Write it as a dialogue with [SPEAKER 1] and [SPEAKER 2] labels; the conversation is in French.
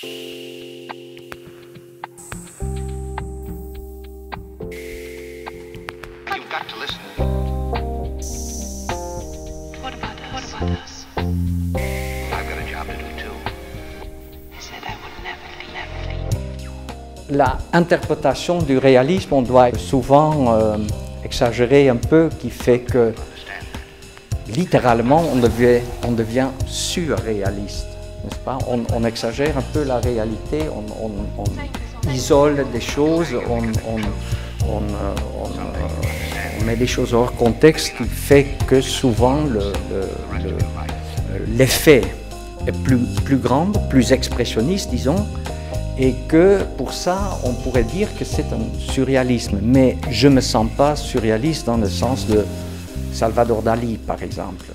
[SPEAKER 1] You've got to listen.
[SPEAKER 2] What about us? What about us?
[SPEAKER 1] I've got a job to do too.
[SPEAKER 2] I said I would never leave. Never leave.
[SPEAKER 3] La interprétation du réalisme, on doit souvent euh, exagérer un peu, qui fait que littéralement on devient, on devient surréaliste, on, exagère un peu la réalité, on, isole des choses, euh, euh, on met des choses hors contexte, qui fait que souvent le- le- le- l'effet est plus, plus grand, plus expressionniste, disons, et que pour ça, on pourrait dire que c'est un surréalisme. Mais je ne me sens pas surréaliste dans le sens de Salvador Dali, par exemple.